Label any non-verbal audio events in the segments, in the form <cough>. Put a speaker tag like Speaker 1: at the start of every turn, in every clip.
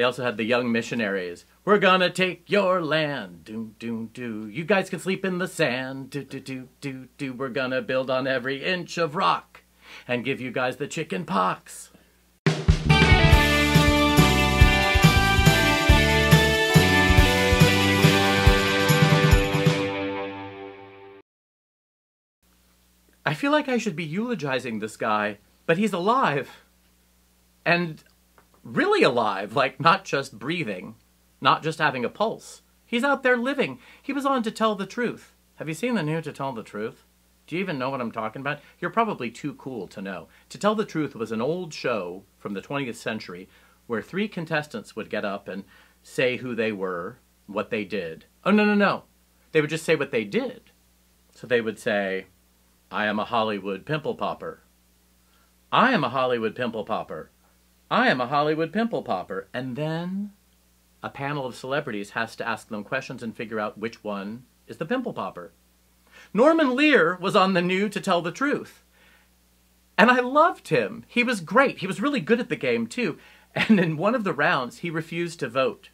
Speaker 1: They also had the young missionaries. We're gonna take your land. Do, do, do. You guys can sleep in the sand. Do, do, do, do, do. We're gonna build on every inch of rock and give you guys the chicken pox. I feel like I should be eulogizing this guy, but he's alive. And really alive, like not just breathing, not just having a pulse. He's out there living. He was on to tell the truth. Have you seen the new To Tell the Truth? Do you even know what I'm talking about? You're probably too cool to know. To Tell the Truth was an old show from the 20th century where three contestants would get up and say who they were, what they did. Oh, no, no, no. They would just say what they did. So they would say, I am a Hollywood pimple popper. I am a Hollywood pimple popper. I am a Hollywood pimple popper. And then a panel of celebrities has to ask them questions and figure out which one is the pimple popper. Norman Lear was on the new to tell the truth. And I loved him. He was great. He was really good at the game, too. And in one of the rounds, he refused to vote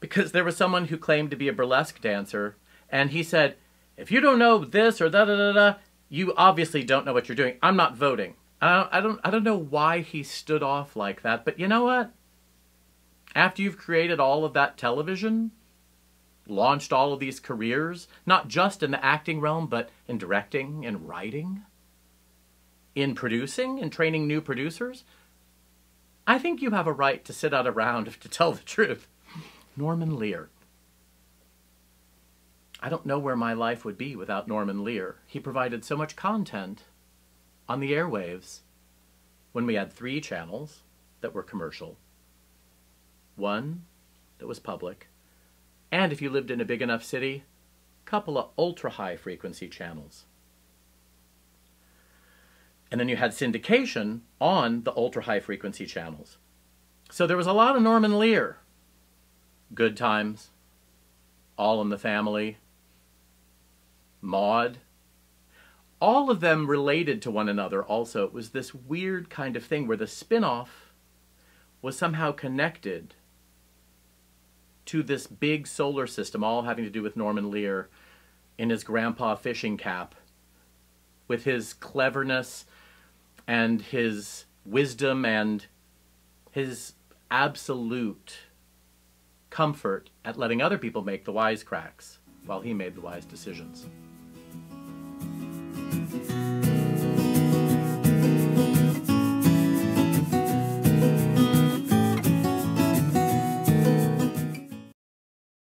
Speaker 1: because there was someone who claimed to be a burlesque dancer. And he said, if you don't know this or da da da da, you obviously don't know what you're doing. I'm not voting. I don't, I don't, I don't know why he stood off like that, but you know what? After you've created all of that television, launched all of these careers, not just in the acting realm, but in directing and writing, in producing and training new producers, I think you have a right to sit out around <laughs> to tell the truth. Norman Lear. I don't know where my life would be without Norman Lear. He provided so much content on the airwaves when we had three channels that were commercial, one that was public, and if you lived in a big enough city, a couple of ultra high frequency channels. And then you had syndication on the ultra high frequency channels. So there was a lot of Norman Lear. Good Times, All in the Family, Maude, all of them related to one another also. It was this weird kind of thing where the spin-off was somehow connected to this big solar system, all having to do with Norman Lear in his grandpa fishing cap, with his cleverness and his wisdom and his absolute comfort at letting other people make the wisecracks while he made the wise decisions.